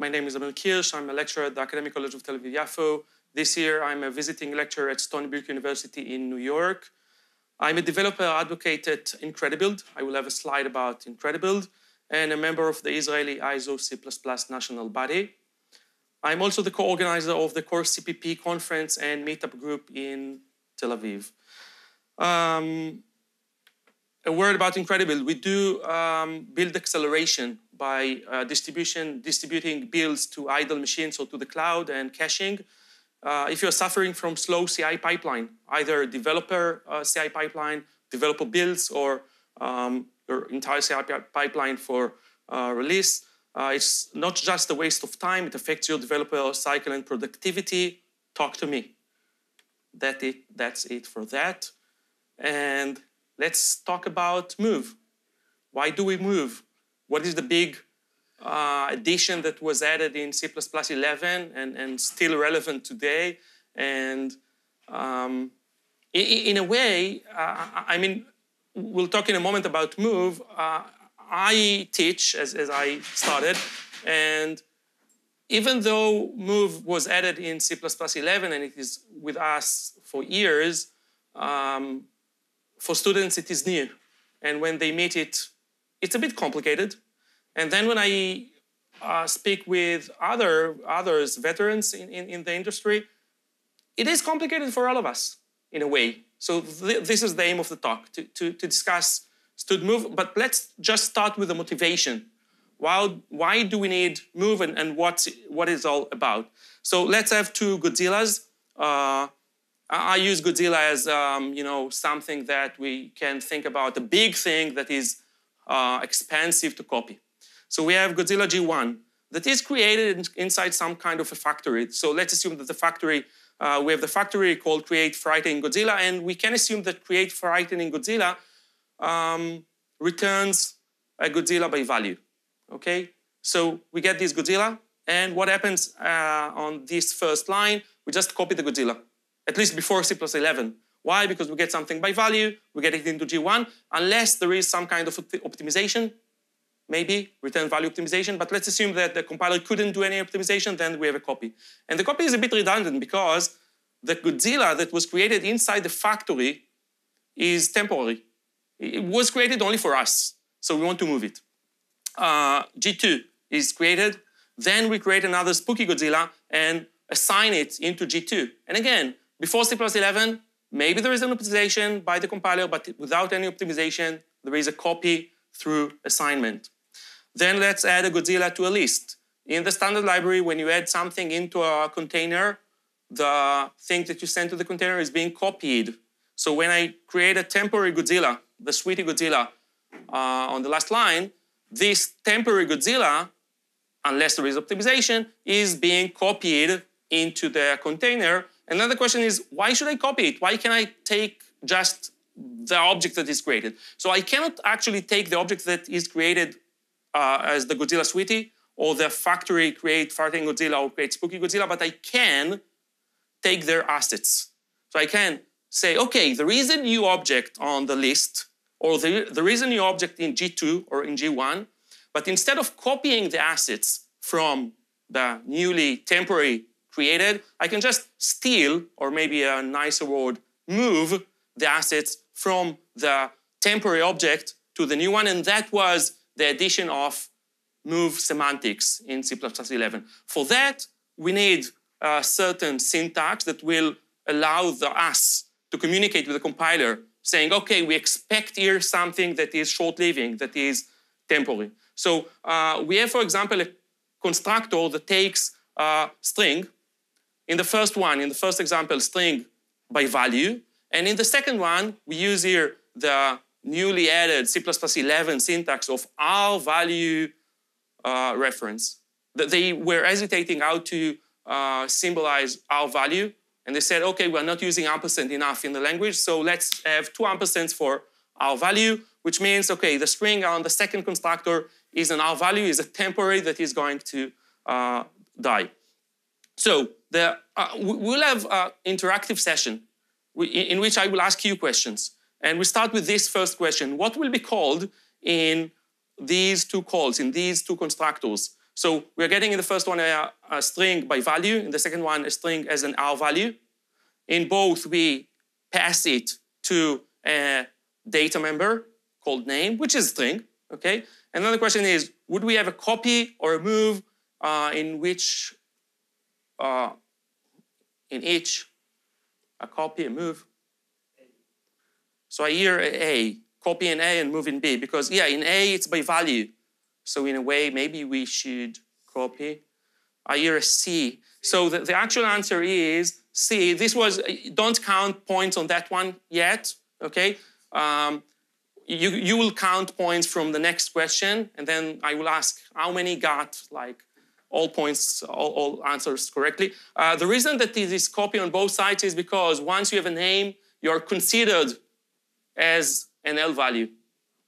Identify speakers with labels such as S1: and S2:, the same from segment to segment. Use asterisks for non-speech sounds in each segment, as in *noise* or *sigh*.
S1: My name is Amir Kirsh. I'm a lecturer at the Academic College of Tel Aviv Yafo. This year, I'm a visiting lecturer at Stony Brook University in New York. I'm a developer advocate at Incredibuild. I will have a slide about Incredibuild, and a member of the Israeli ISO C++ national body. I'm also the co-organizer of the Core CPP conference and meetup group in Tel Aviv. Um, a word about Incredibuild. We do um, build acceleration by uh, distribution, distributing builds to idle machines or to the cloud and caching. Uh, if you're suffering from slow CI pipeline, either developer uh, CI pipeline, developer builds, or um, your entire CI pipeline for uh, release, uh, it's not just a waste of time, it affects your developer cycle and productivity. Talk to me. That it, that's it for that. And let's talk about move. Why do we move? What is the big uh, addition that was added in C++ 11 and, and still relevant today? And um, in, in, a way, uh, I mean, we'll talk in a moment about move. Uh, I teach as, as I started, and even though Move was added in C++ 11 and it is with us for years, um, for students it is new. And when they meet it, it's a bit complicated. And then when I uh, speak with other others, veterans in, in, in, the industry, it is complicated for all of us in a way. So th this is the aim of the talk, to, to, to discuss Stud Move, but let's just start with the motivation. Why, why do we need Move and, and what's, what is all about? So let's have two Godzillas. Uh, I use Godzilla as um, you know something that we can think about a big thing that is uh, expensive to copy. So we have Godzilla G1 that is created inside some kind of a factory. So let's assume that the factory uh, we have the factory called Create Frightening Godzilla, and we can assume that Create Frightening Godzilla um, returns a Godzilla by value. Okay, so we get this Godzilla, and what happens uh, on this first line? We just copy the Godzilla, at least before C plus 11. Why? Because we get something by value, we get it into G1, unless there is some kind of optimization, maybe return value optimization, but let's assume that the compiler couldn't do any optimization, then we have a copy. And the copy is a bit redundant because the Godzilla that was created inside the factory is temporary. It was created only for us, so we want to move it. Uh, G2 is created, then we create another spooky Godzilla and assign it into G2. And again, before C++11, plus maybe there is an optimization by the compiler, but without any optimization, there is a copy through assignment. Then let's add a Godzilla to a list. In the standard library, when you add something into a container, the thing that you send to the container is being copied. So when I create a temporary Godzilla the sweetie Godzilla uh, on the last line, this temporary Godzilla, unless there is optimization, is being copied into the container. The question is, why should I copy it? Why can I take just the object that is created? So I cannot actually take the object that is created uh, as the Godzilla sweetie or the factory create farting Godzilla or create spooky Godzilla, but I can take their assets. So I can say, okay, there is a new object on the list or there, there is a new object in G2 or in G1, but instead of copying the assets from the newly temporary created, I can just steal, or maybe a nicer word, move the assets from the temporary object to the new one, and that was the addition of move semantics in C++11. For that, we need a certain syntax that will allow the us to communicate with the compiler saying, okay, we expect here something that is short-living, that is temporary. So uh, we have, for example, a constructor that takes a string. In the first one, in the first example, string by value. And in the second one, we use here the newly added C++11 syntax of R value uh, reference. That they were hesitating how to uh, symbolize R value. And they said, okay, we're not using ampersand enough in the language, so let's have two ampersands for R value, which means, okay, the string on the second constructor is an R value, is a temporary that is going to uh, die. So the, uh, we'll have an interactive session in which I will ask you questions. And we start with this first question. What will be called in these two calls, in these two constructors? So we're getting in the first one a, a string by value, in the second one a string as an R value. In both, we pass it to a data member called name, which is string, okay? And then the question is, would we have a copy or a move uh, in which, uh, in each, a copy, a move? So I hear A, copy in A and move in B, because yeah, in A it's by value. So in a way, maybe we should copy. I hear a C. So the, the actual answer is C. This was, don't count points on that one yet, okay? Um, you, you will count points from the next question, and then I will ask how many got like all points, all, all answers correctly. Uh, the reason that it is copy on both sides is because once you have a name, you're considered as an L value.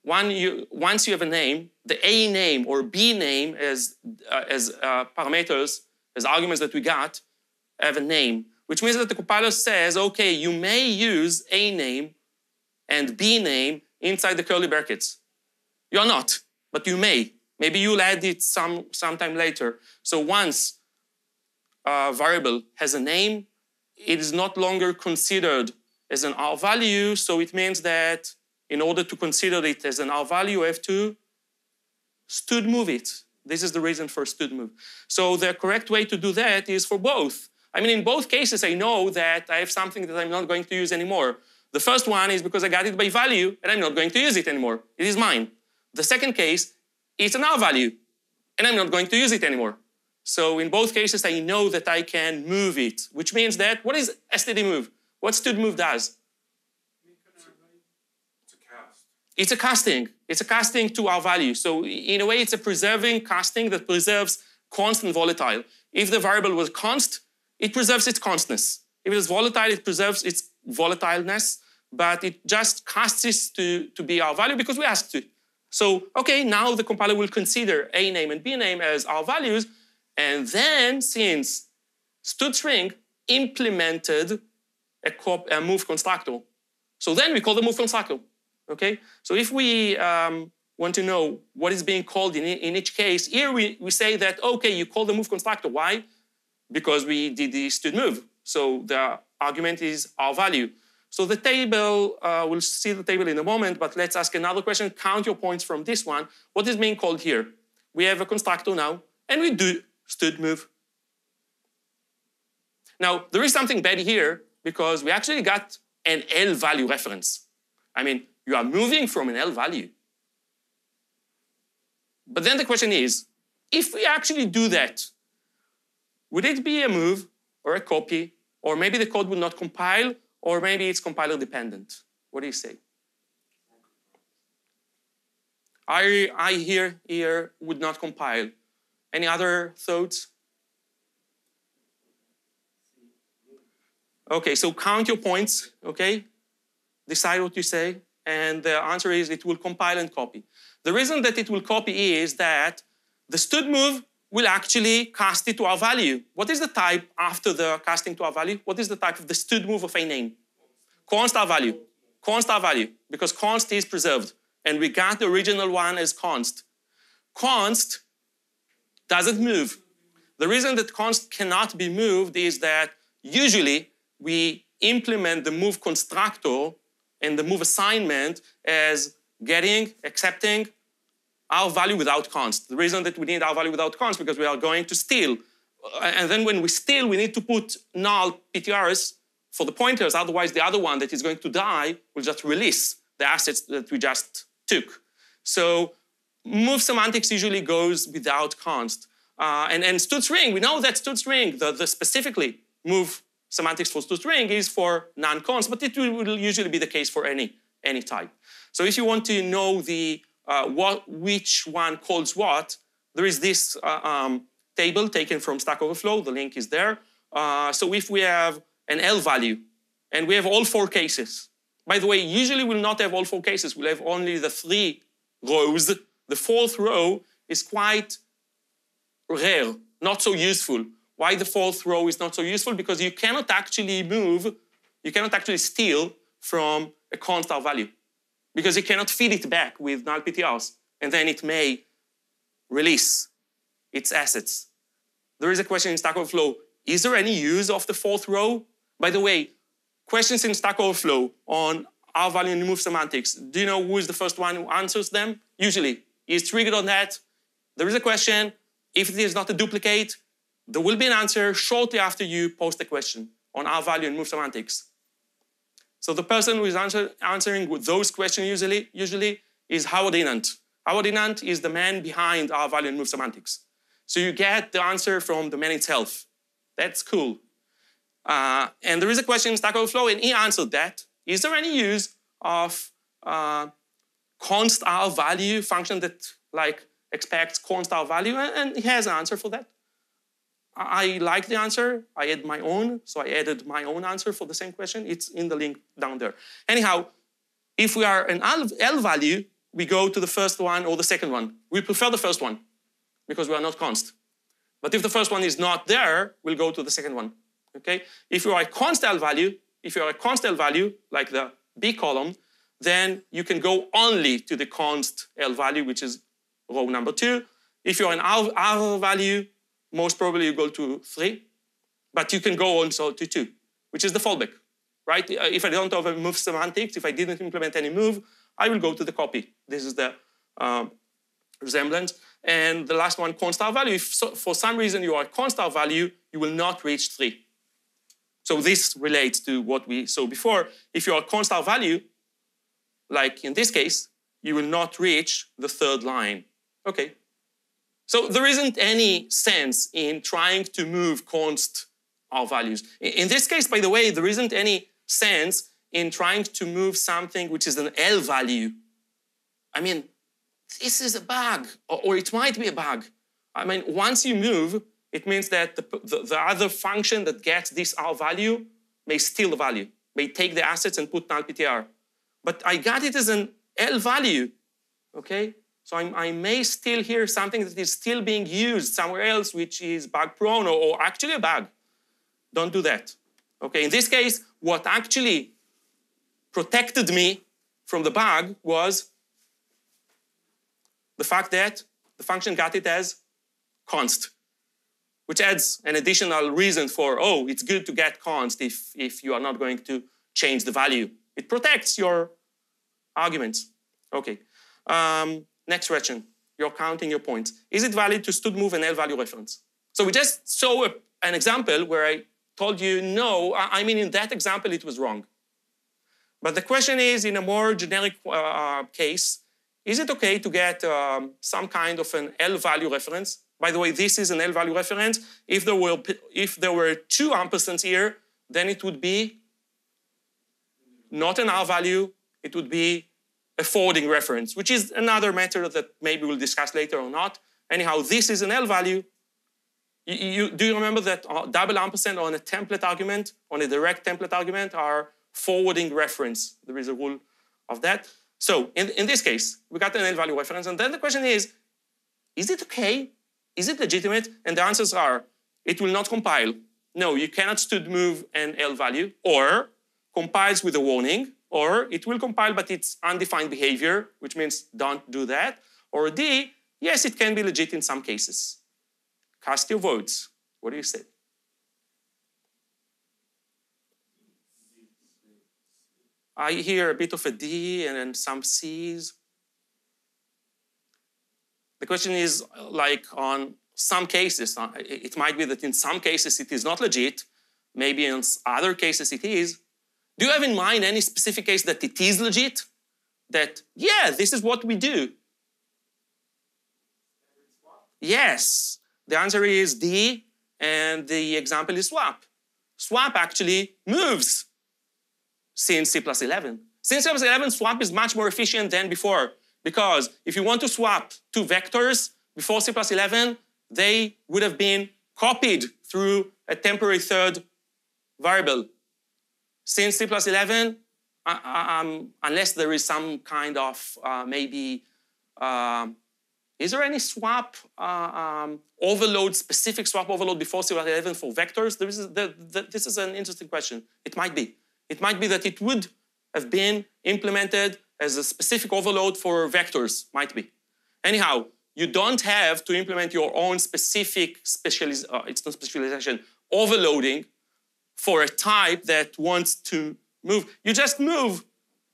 S1: You, once you have a name, the A name or B name as, uh, as uh, parameters, as arguments that we got, have a name, which means that the compiler says, okay, you may use A name and B name inside the curly brackets. You're not, but you may. Maybe you'll add it some sometime later. So once a variable has a name, it is not longer considered as an R value. So it means that in order to consider it as an R value, you have to std move it. This is the reason for std move. So the correct way to do that is for both. I mean, in both cases, I know that I have something that I'm not going to use anymore. The first one is because I got it by value and I'm not going to use it anymore. It is mine. The second case, it's an R value and I'm not going to use it anymore. So in both cases, I know that I can move it, which means that what is std move? What std move does?
S2: It's a
S1: casting. It's a casting to R value. So in a way, it's a preserving casting that preserves const and volatile. If the variable was const, it preserves its constness. If it is volatile, it preserves its volatileness, but it just casts it to, to be R value because we asked to. So, okay, now the compiler will consider A name and B name as our values, and then since std string implemented a, a move constructor, so then we call the move constructor, okay? So if we um, want to know what is being called in, in each case, here we, we say that, okay, you call the move constructor. Why? Because we did the std move. So the argument is our value. So the table, uh, we'll see the table in a moment, but let's ask another question. Count your points from this one. What is being called here? We have a constructor now, and we do std move. Now, there is something bad here because we actually got an L value reference. I mean, you are moving from an L value. But then the question is, if we actually do that, would it be a move or a copy, or maybe the code would not compile, or maybe it's compiler dependent? What do you say? I, I here, here would not compile. Any other thoughts? Okay, so count your points, okay? Decide what you say, and the answer is it will compile and copy. The reason that it will copy is that the std move will actually cast it to R value. What is the type after the casting to R value? What is the type of the std move of a name? Const R value. Const R value, because const is preserved. And we got the original one as const. Const doesn't move. The reason that const cannot be moved is that usually we implement the move constructor and the move assignment as getting, accepting R value without const. The reason that we need our value without const because we are going to steal. And then when we steal, we need to put null PTRs for the pointers, otherwise the other one that is going to die will just release the assets that we just took. So move semantics usually goes without const. Uh, and, and string, we know that string, the, the specifically move semantics for string is for non-const, but it will usually be the case for any, any type. So if you want to know the uh, what, which one calls what, there is this uh, um, table taken from Stack Overflow. The link is there. Uh, so if we have an L value, and we have all four cases. By the way, usually we'll not have all four cases. We'll have only the three rows. The fourth row is quite rare, not so useful. Why the fourth row is not so useful? Because you cannot actually move, you cannot actually steal from a const value because you cannot feed it back with null PTRs, and then it may release its assets. There is a question in Stack Overflow, is there any use of the fourth row? By the way, questions in Stack Overflow on our value and move semantics, do you know who is the first one who answers them? Usually, is triggered on that. There is a question. If it is not a duplicate, there will be an answer shortly after you post the question on our value and move semantics. So the person who is answer, answering those questions usually, usually is Howard Hinnant. Howard Hinnant is the man behind our value and move semantics. So you get the answer from the man itself. That's cool. Uh, and there is a question in Stack Overflow, and he answered that. Is there any use of uh, const R value function that like expects const R value? And he has an answer for that. I like the answer. I add my own, so I added my own answer for the same question. It's in the link down there. Anyhow, if we are an L value, we go to the first one or the second one. We prefer the first one because we are not const. But if the first one is not there, we'll go to the second one. Okay? If you are a const L value, if you are a const L value, like the B column, then you can go only to the const L value, which is row number two. If you're an R, R value, most probably you go to three, but you can go also to two, which is the fallback, right? Uh, if I don't have a move semantics, if I didn't implement any move, I will go to the copy. This is the um, resemblance. And the last one, const R value. If so, for some reason you are const R value, you will not reach three. So this relates to what we saw before. If you are const R value, like in this case, you will not reach the third line. Okay, so there isn't any sense in trying to move const R values. In this case, by the way, there isn't any sense in trying to move something which is an L value. I mean, this is a bug, or, or it might be a bug. I mean, once you move, it means that the, the, the, other function that gets this R value may steal the value, may take the assets and put null PTR. But I got it as an L value, okay? So I'm, i may still hear something that is still being used somewhere else, which is bug prone or, or actually a bug. Don't do that. Okay, in this case, what actually protected me from the bug was the fact that the function got it as const, which adds an additional reason for, oh, it's good to get const if, if you are not going to change the value. It protects your arguments. Okay. Um, Next question, you're counting your points. Is it valid to stud move an L value reference? So we just saw a, an example where I told you no, I mean in that example it was wrong. But the question is, in a more generic uh, uh, case, is it okay to get um, some kind of an L value reference? By the way, this is an L value reference. If there were, if there were two ampersands here, then it would be not an R value, it would be a forwarding reference, which is another matter that maybe we'll discuss later or not. Anyhow, this is an L value. You, you, do you remember that uh, double ampersand on a template argument, on a direct template argument, are forwarding reference? There is a rule of that. So in, in this case, we got an L value reference, and then the question is, is it okay? Is it legitimate? And the answers are, it will not compile. No, you cannot stud move an L value, or compiles with a warning, or it will compile, but it's undefined behavior, which means don't do that. Or D, yes, it can be legit in some cases. Cast your votes. What do you say? I hear a bit of a D and then some C's. The question is like on some cases, uh, it might be that in some cases it is not legit, maybe in other cases it is, do you have in mind any specific case that it is legit? That, yeah, this is what we do. Yes. The answer is D, and the example is swap. Swap actually moves since C plus 11. Since C plus 11, swap is much more efficient than before because if you want to swap two vectors before C plus 11, they would have been copied through a temporary third variable since C plus 11, uh, uh, um, unless there is some kind of uh, maybe, uh, is there any swap uh, um, overload, specific swap overload before C plus 11 for vectors? There is, the, the, this is an interesting question. It might be. It might be that it would have been implemented as a specific overload for vectors, might be. Anyhow, you don't have to implement your own specific specializ- uh, it's not specialization, overloading for a type that wants to move. You just move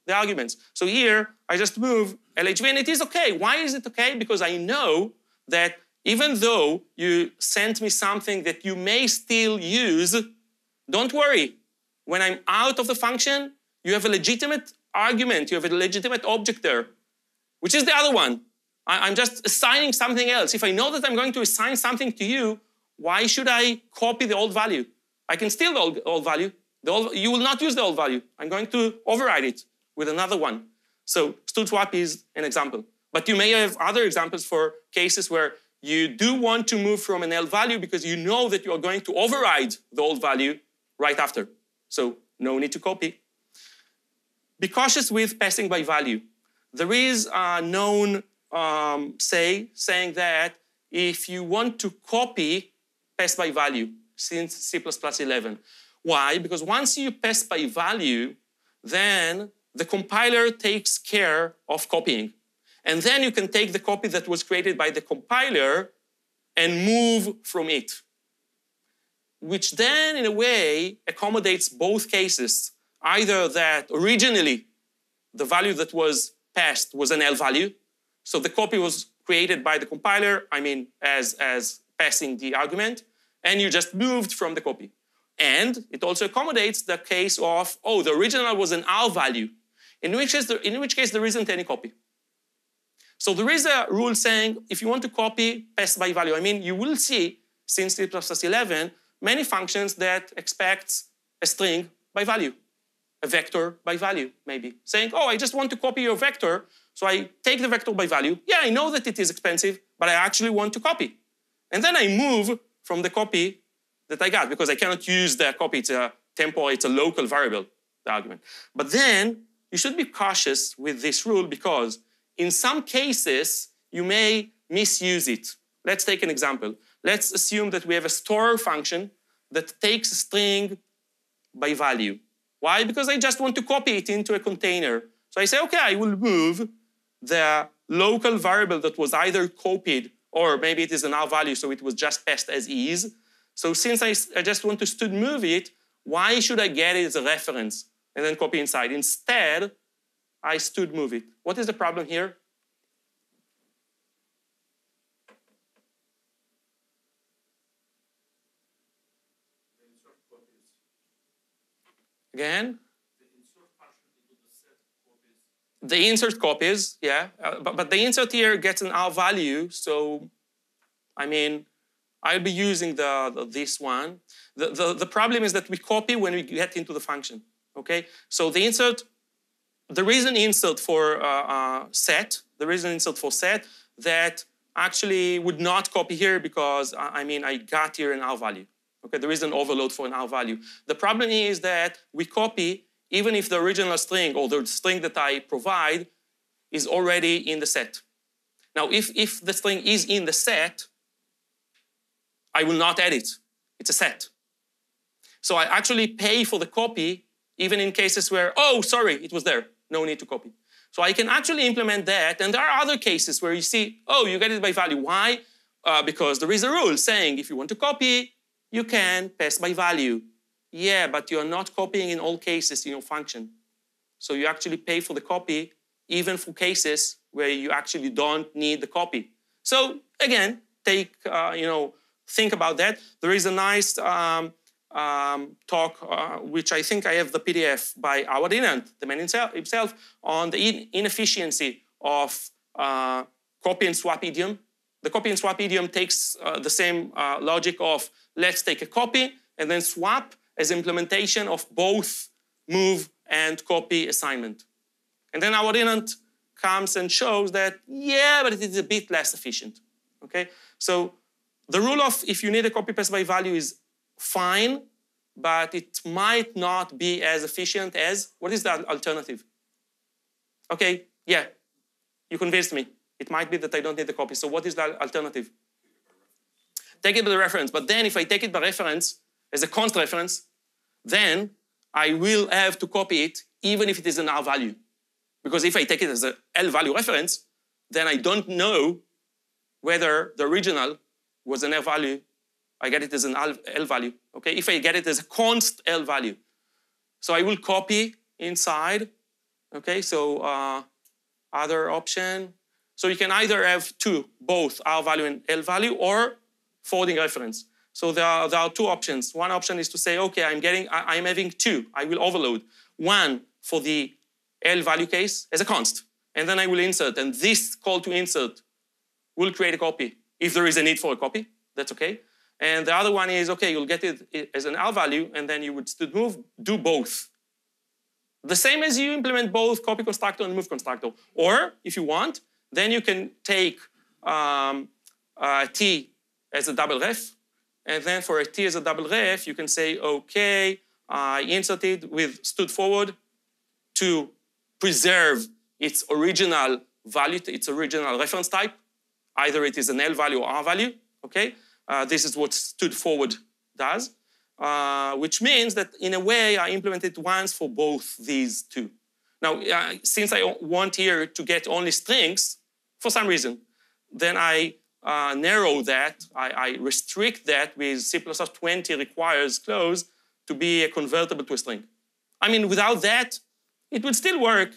S1: the arguments. So here, I just move LHV and it is okay. Why is it okay? Because I know that even though you sent me something that you may still use, don't worry. When I'm out of the function, you have a legitimate argument, you have a legitimate object there, which is the other one. I, am just assigning something else. If I know that I'm going to assign something to you, why should I copy the old value? I can steal the old, old value. The old, you will not use the old value. I'm going to override it with another one. So std swap is an example. But you may have other examples for cases where you do want to move from an L value because you know that you are going to override the old value right after. So no need to copy. Be cautious with passing by value. There is a known um, say saying that if you want to copy, pass by value since C++11. Why? Because once you pass by value, then the compiler takes care of copying. And then you can take the copy that was created by the compiler and move from it, which then, in a way, accommodates both cases. Either that originally the value that was passed was an L value, so the copy was created by the compiler, I mean, as, as passing the argument, and you just moved from the copy. And it also accommodates the case of, oh, the original was an R value, in which case, there, in which case there isn't any copy. So there is a rule saying if you want to copy pass by value, I mean, you will see since C++11 many functions that expect a string by value, a vector by value, maybe. Saying, oh, I just want to copy your vector, so I take the vector by value. Yeah, I know that it is expensive, but I actually want to copy. And then I move from the copy that I got because I cannot use the copy. It's a temporal, it's a local variable, the argument. But then you should be cautious with this rule because in some cases, you may misuse it. Let's take an example. Let's assume that we have a store function that takes a string by value. Why? Because I just want to copy it into a container. So I say, okay, I will move the local variable that was either copied or maybe it is an R value, so it was just passed as is. So since I, I just want to std move it, why should I get it as a reference and then copy inside? Instead, I std move it. What is the problem here? Again? The insert copies, yeah, uh, but, but the insert here gets an R value, so I mean, I'll be using the, the this one. The, the, the problem is that we copy when we get into the function, okay? So the insert there is an insert for uh, uh, set. There is an insert for set that actually would not copy here because I mean I got here an R value. Okay, there is an overload for an R value. The problem is that we copy even if the original string or the string that I provide is already in the set. Now, if, if the string is in the set, I will not add it. It's a set. So I actually pay for the copy even in cases where, oh, sorry, it was there no need to copy. So I can actually implement that. And there are other cases where you see, oh, you get it by value. Why? Uh, because there is a rule saying if you want to copy, you can pass by value. Yeah, but you're not copying in all cases in your function. So you actually pay for the copy even for cases where you actually don't need the copy. So again, take, uh, you know, think about that. There is a nice um, um, talk, uh, which I think I have the PDF by Howard Hinnant, the man himself, on the inefficiency of uh, copy and swap idiom. The copy and swap idiom takes uh, the same uh, logic of let's take a copy and then swap as implementation of both move and copy assignment. And then Howard Hinnant comes and shows that, yeah, but it is a bit less efficient. Okay? So the rule of if you need a copy paste by value is fine, but it might not be as efficient as, what is the alternative? Okay, yeah, you convinced me. It might be that I don't need the copy. So what is the alternative? Take it by reference. But then if I take it by reference, as a const reference, then I will have to copy it even if it is an R value. Because if I take it as a L value reference, then I don't know whether the original was an L value, I get it as an L value, okay? If I get it as a const L value. So I will copy inside, okay? So uh, other option. So you can either have two, both R value and L value, or forwarding reference. So there are, there are two options. One option is to say, okay, I'm getting, I, I'm having two. I will overload. One for the L value case as a const. And then I will insert. And this call to insert will create a copy. If there is a need for a copy, that's okay. And the other one is, okay, you'll get it as an L value, and then you would still move, do both. The same as you implement both copy constructor and move constructor. Or, if you want, then you can take um, uh, T as a double ref, and then for a T as a double ref, you can say, okay, I inserted with stood forward to preserve its original value, its original reference type. Either it is an L value or R value, okay? Uh, this is what stood forward does, uh, which means that in a way I implemented once for both these two. Now, uh, since I want here to get only strings, for some reason, then I uh, narrow that, I, I, restrict that with C++ 20 requires clause to be a convertible to a string. I mean, without that, it would still work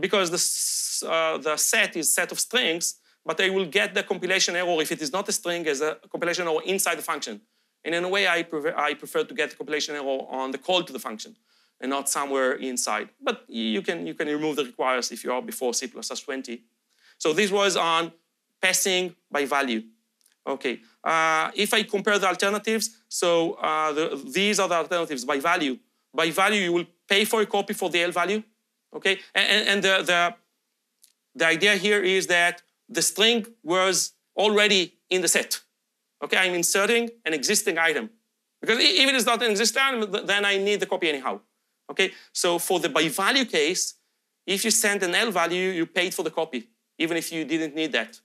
S1: because the, uh, the set is set of strings, but I will get the compilation error if it is not a string as a compilation error inside the function. And in a way, I prefer, I prefer to get the compilation error on the call to the function and not somewhere inside. But you can, you can remove the requires if you are before C++ 20. So this was on passing by value. Okay, uh, if I compare the alternatives, so uh, the, these are the alternatives by value. By value, you will pay for a copy for the L value, okay? And, and the, the, the idea here is that the string was already in the set. Okay, I'm inserting an existing item. Because if it is not an existing item, then I need the copy anyhow. Okay, so for the by value case, if you send an L value, you paid for the copy, even if you didn't need that.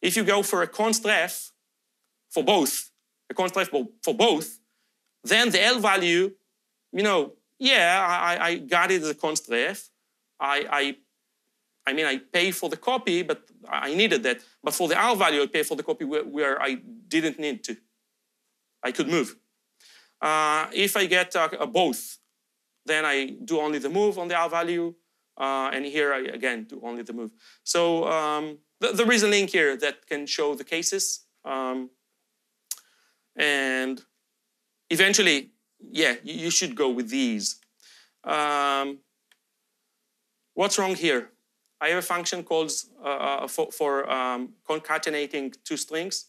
S1: If you go for a const ref for both, a const ref for both, then the L value, you know, yeah, I, I got it as a const ref. I, I, I mean, I pay for the copy, but I needed that. But for the R value, I pay for the copy where, where I didn't need to. I could move. Uh, if I get uh, a both, then I do only the move on the R value. Uh, and here I, again, do only the move. So um, th there is a link here that can show the cases. Um, and eventually, yeah, you, you, should go with these. Um, what's wrong here? I have a function called uh, uh, for, for um, concatenating two strings.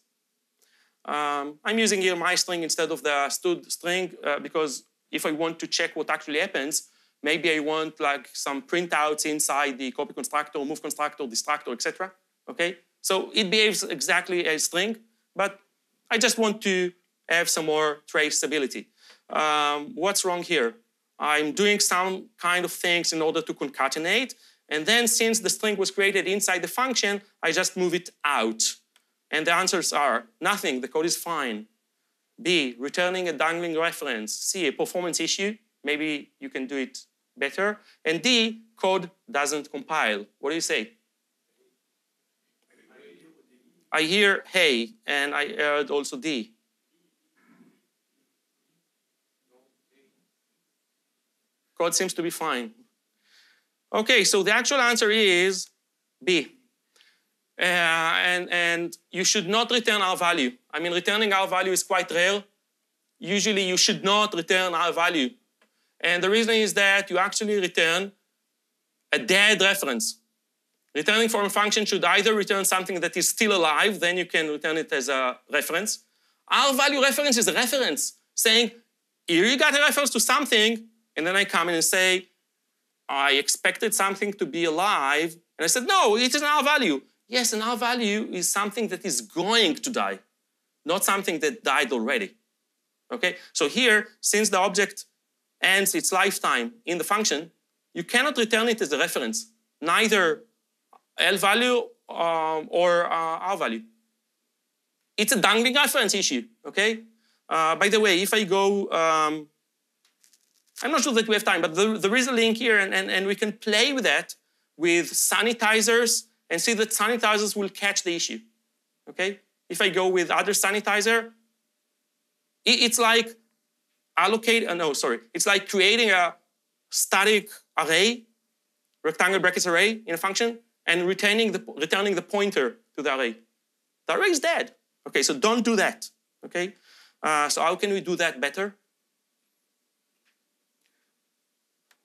S1: Um, I'm using here my string instead of the stood string uh, because if I want to check what actually happens, maybe I want like some printouts inside the copy constructor, move constructor, destructor, etc. Okay, so it behaves exactly as string, but I just want to have some more traceability. Um, what's wrong here? I'm doing some kind of things in order to concatenate, and then since the string was created inside the function, I just move it out. And the answers are nothing, the code is fine. B, returning a dangling reference. C, a performance issue. Maybe you can do it better. And D, code doesn't compile. What do you say? I hear hey, and I heard also D. Code seems to be fine. Okay, so the actual answer is B. Uh, and, and you should not return our value. I mean, returning our value is quite rare. Usually you should not return our value. And the reason is that you actually return a dead reference. Returning from a function should either return something that is still alive, then you can return it as a reference. R value reference is a reference saying, here you got a reference to something, and then I come in and say, I expected something to be alive, and I said, no, it is an R value. Yes, an R value is something that is going to die, not something that died already. Okay, so here, since the object ends its lifetime in the function, you cannot return it as a reference, neither L value um, or uh, R value. It's a dangling reference issue, okay? Uh, by the way, if I go, um, I'm not sure that we have time, but there, there is a link here and, and, and we can play with that with sanitizers and see that sanitizers will catch the issue, okay? If I go with other sanitizer, it's like allocate, uh, no, sorry. It's like creating a static array, rectangle brackets array in a function, and returning the, returning the pointer to the array. The array is dead. Okay, so don't do that, okay? Uh, so how can we do that better?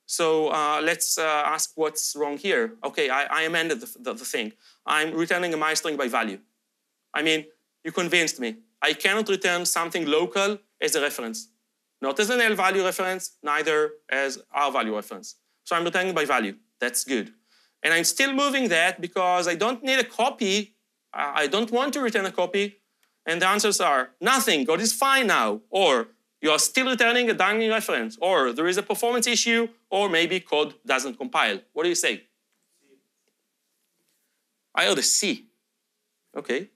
S1: So uh, let's uh, ask what's wrong here. Okay, I, I amended the, the, the, thing. I'm returning a my string by value. I mean, you convinced me. I cannot return something local as a reference. Not as an L value reference, neither as R value reference. So I'm returning by value. That's good. And I'm still moving that because I don't need a copy. I don't want to return a copy. And the answers are nothing, God is fine now. Or you are still returning a dangling reference, or there is a performance issue, or maybe code doesn't compile. What do you say? I heard a C. Okay.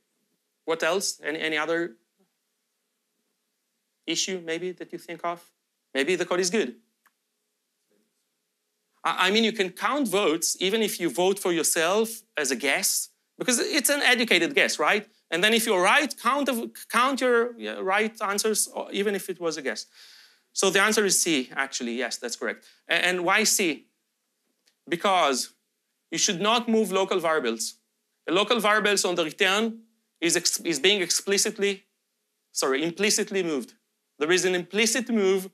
S1: What else? Any, any other issue maybe that you think of? Maybe the code is good. I mean, you can count votes even if you vote for yourself as a guess, because it's an educated guess, right? And then if you're right, count, count your right answers, even if it was a guess. So the answer is C, actually. Yes, that's correct. And why C? Because you should not move local variables. The local variables on the return is, is being explicitly, sorry, implicitly moved. There is an implicit move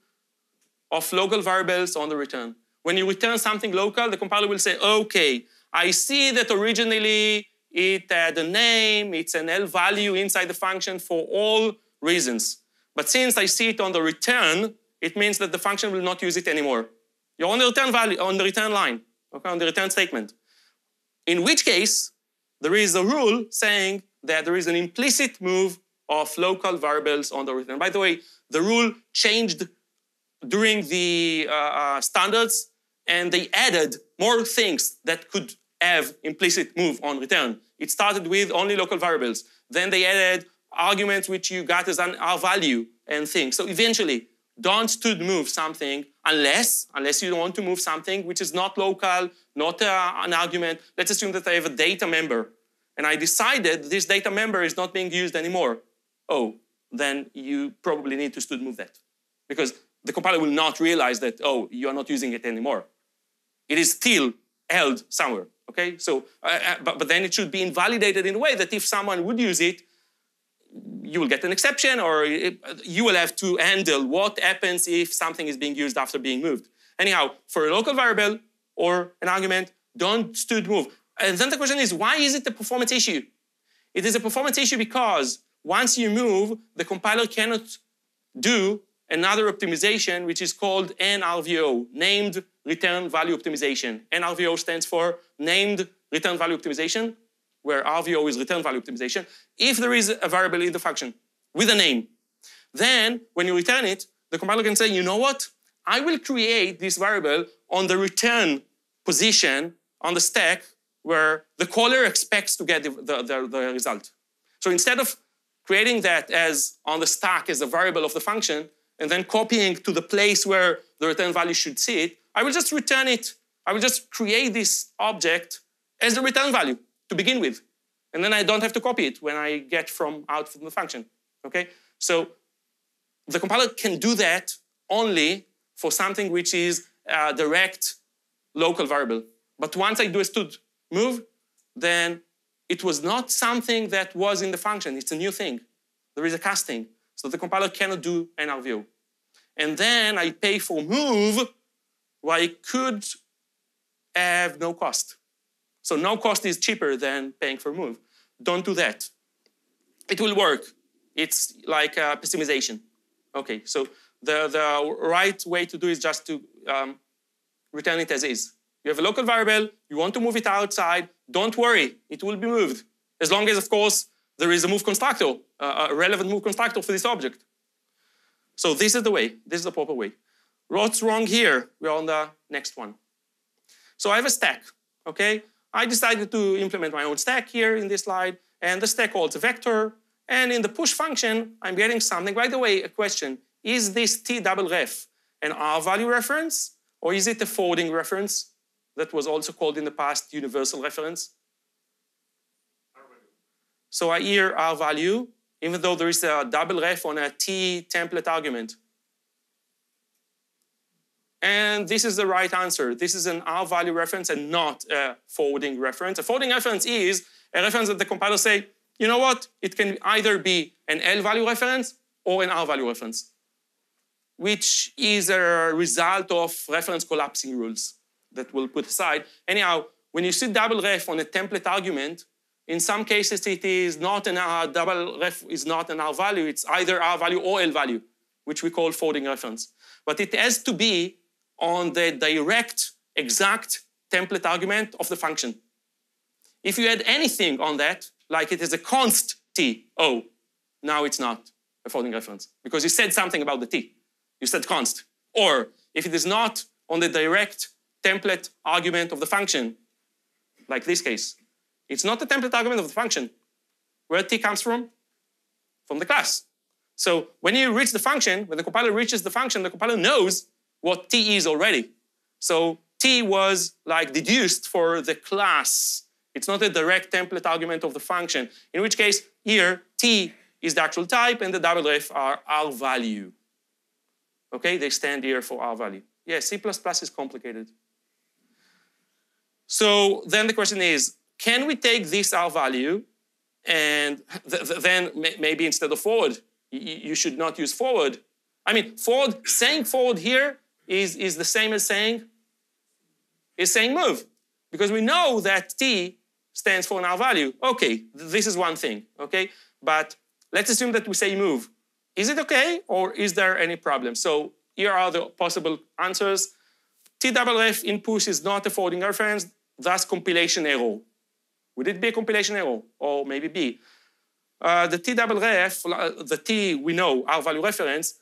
S1: of local variables on the return. When you return something local, the compiler will say, okay, I see that originally it had a name, it's an L value inside the function for all reasons. But since I see it on the return, it means that the function will not use it anymore. You're on the return value, on the return line, okay, on the return statement. In which case, there is a rule saying that there is an implicit move of local variables on the return. By the way, the rule changed during the uh, uh, standards and they added more things that could have implicit move on return. It started with only local variables. Then they added arguments which you got as an R value and things. So eventually, don't std move something unless, unless you want to move something which is not local, not uh, an argument. Let's assume that I have a data member and I decided this data member is not being used anymore. Oh, then you probably need to move that because the compiler will not realize that, oh, you are not using it anymore. It is still held somewhere. Okay, so, uh, uh, but, but then it should be invalidated in a way that if someone would use it, you will get an exception or it, you will have to handle what happens if something is being used after being moved. Anyhow, for a local variable or an argument, don't std move. And then the question is, why is it a performance issue? It is a performance issue because once you move, the compiler cannot do another optimization, which is called NRVO, named return value optimization. NRVO stands for named return value optimization, where RVO is return value optimization, if there is a variable in the function with a name. Then, when you return it, the compiler can say, you know what? I will create this variable on the return position on the stack where the caller expects to get the, the, the, the result. So instead of creating that as on the stack as a variable of the function, and then copying to the place where the return value should sit, I will just return it. I will just create this object as the return value to begin with. And then I don't have to copy it when I get from out from the function. Okay? So the compiler can do that only for something which is a direct local variable. But once I do a std move, then it was not something that was in the function. It's a new thing. There is a casting. So the compiler cannot do an RVO. And then I pay for move where I could have no cost. So no cost is cheaper than paying for move. Don't do that. It will work. It's like a pessimization. Okay, so the, the right way to do is just to um, return it as is. You have a local variable, you want to move it outside, don't worry, it will be moved. As long as, of course, there is a move constructor, uh, a relevant move constructor for this object. So this is the way, this is the proper way. What's wrong here? We're on the next one. So I have a stack, okay? I decided to implement my own stack here in this slide, and the stack holds a vector, and in the push function, I'm getting something. By the way, a question, is this T double ref an R value reference, or is it a forwarding reference that was also called in the past universal reference? So I hear R value, even though there is a double ref on a T template argument. And this is the right answer. This is an R value reference and not a forwarding reference. A forwarding reference is a reference that the compiler say, you know what? It can either be an L value reference or an R value reference, which is a result of reference collapsing rules that we'll put aside. Anyhow, when you see double ref on a template argument, in some cases it is not an R, double ref is not an R value, it's either R value or L value, which we call forwarding reference. But it has to be on the direct, exact template argument of the function. If you add anything on that, like it is a const t, oh, now it's not a forwarding reference because you said something about the t. You said const. Or if it is not on the direct template argument of the function, like this case, it's not the template argument of the function. Where t comes from? From the class. So when you reach the function, when the compiler reaches the function, the compiler knows what t is already. So t was like deduced for the class it's not a direct template argument of the function, in which case here t is the actual type and the double are R value. Okay, they stand here for R value. Yeah, C++ is complicated. So then the question is, can we take this R value and *laughs* th th then maybe instead of forward, you should not use forward. I mean, forward, saying forward here is, is the same as saying, is saying move. Because we know that T stands for an R value. Okay, this is one thing, okay? But let's assume that we say move. Is it okay or is there any problem? So here are the possible answers. T double ref in push is not a forwarding reference, thus compilation error. Would it be a compilation error? Or maybe B. Uh, the T double ref, uh, the T we know, R value reference,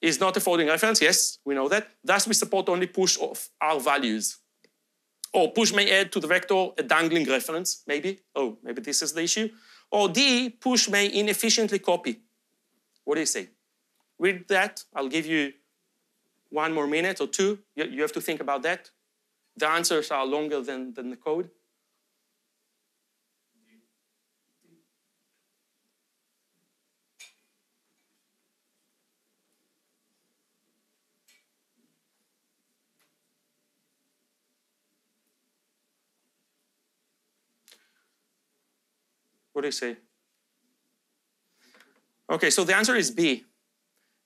S1: is not a forwarding reference. Yes, we know that. Thus, we support only push of R values. Or push may add to the vector a dangling reference, maybe. Oh, maybe this is the issue. Or D, push may inefficiently copy. What do you say? Read that. I'll give you one more minute or two. You have to think about that. The answers are longer than, than the code. What do you say? Okay, so the answer is B.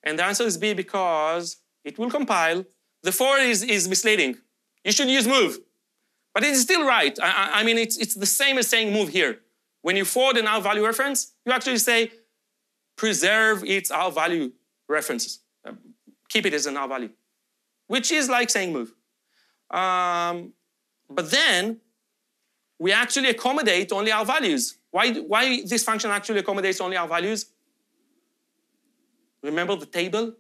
S1: And the answer is B because it will compile. The for is, is misleading. You should use move. But it is still right. I, I mean, it's, it's the same as saying move here. When you forward an R value reference, you actually say preserve its R value references. Um, keep it as an R value, which is like saying move. Um, but then we actually accommodate only R values. Why, why this function actually accommodates only R values? Remember the table?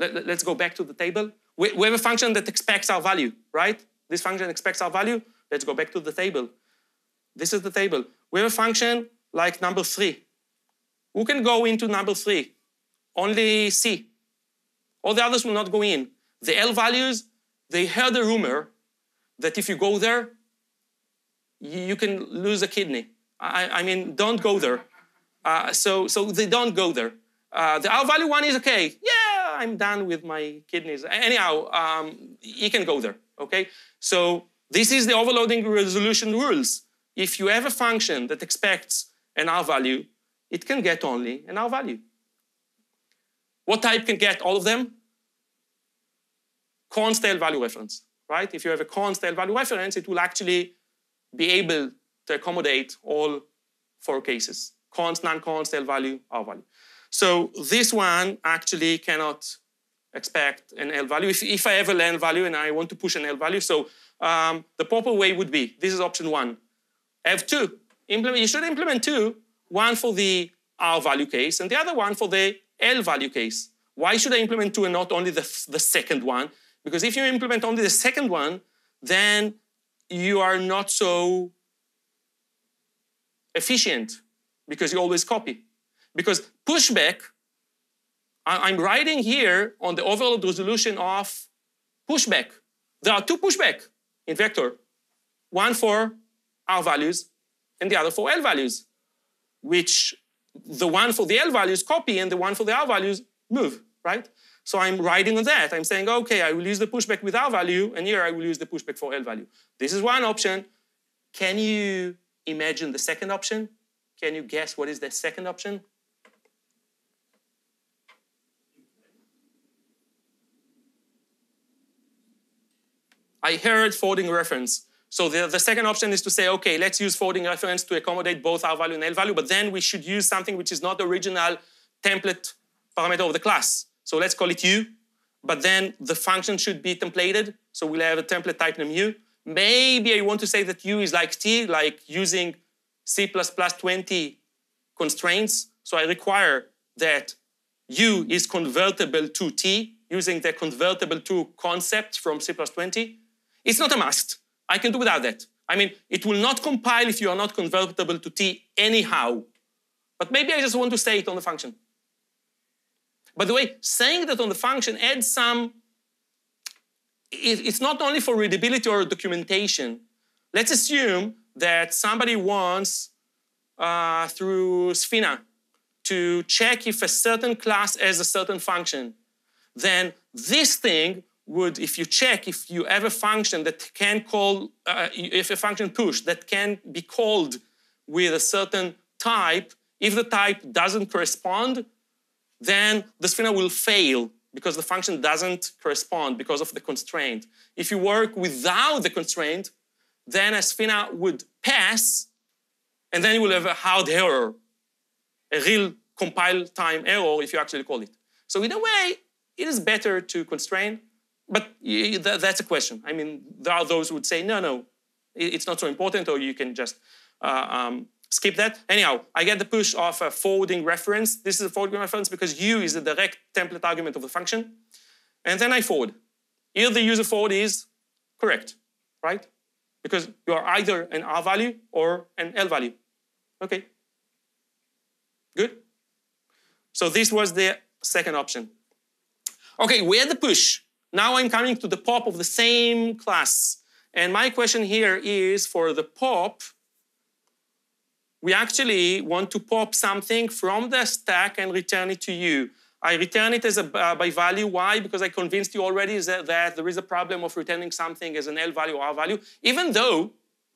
S1: Let, us let, go back to the table. We, we have a function that expects R value, right? This function expects R value. Let's go back to the table. This is the table. We have a function like number three. Who can go into number three? Only C. All the others will not go in. The L values, they heard a rumor that if you go there, you can lose a kidney. I, I mean, don't go there. Uh, so, so they don't go there. Uh, the R value one is okay. Yeah, I'm done with my kidneys. Anyhow, um, you can go there, okay? So this is the overloading resolution rules. If you have a function that expects an R value, it can get only an R value. What type can get all of them? Const value reference, right? If you have a const value reference, it will actually be able to accommodate all four cases, const, non-const, L value, R value. So this one actually cannot expect an L value. If, if I have a L value and I want to push an L value, so um, the proper way would be, this is option one, have two. Implement, you should implement two, one for the R value case and the other one for the L value case. Why should I implement two and not only the, the second one? Because if you implement only the second one, then you are not so efficient because you always copy. Because pushback, I'm writing here on the overload resolution of pushback. There are two pushback in vector, one for R values and the other for L values. which the one for the L values copy and the one for the R values move, right? So I'm writing on that. I'm saying, okay, I will use the pushback with R value, and here I will use the pushback for L value. This is one option. Can you imagine the second option? Can you guess what is the second option? I heard forwarding reference. So the, the second option is to say, okay, let's use forwarding reference to accommodate both R value and L value, but then we should use something which is not the original template parameter of the class. So let's call it U, but then the function should be templated. So we'll have a template type name U. Maybe I want to say that U is like T, like using C++20 constraints. So I require that U is convertible to T using the convertible to concept from C++20. It's not a must. I can do without that. I mean, it will not compile if you are not convertible to T anyhow. But maybe I just want to say it on the function. By the way, saying that on the function adds some, it's not only for readability or documentation. Let's assume that somebody wants, uh, through SFINAE to check if a certain class has a certain function. Then this thing would, if you check if you have a function that can call, uh, if a function push that can be called with a certain type, if the type doesn't correspond, then the SFINAE will fail because the function doesn't correspond because of the constraint. If you work without the constraint, then a SFINAE would pass, and then you will have a hard error, a real compile time error if you actually call it. So in a way, it is better to constrain but that's a question. I mean, there are those who would say, no, no, it's not so important, or you can just uh, um, skip that. Anyhow, I get the push of a forwarding reference. This is a forwarding reference because u is the direct template argument of the function. And then I forward. Here the user forward is correct, right? Because you are either an R value or an L value. Okay. Good? So this was the second option. Okay, we had the push. Now I'm coming to the pop of the same class. And my question here is for the pop, we actually want to pop something from the stack and return it to you. I return it as a uh, by value. Why? Because I convinced you already that, that there is a problem of returning something as an L value or R value, even though,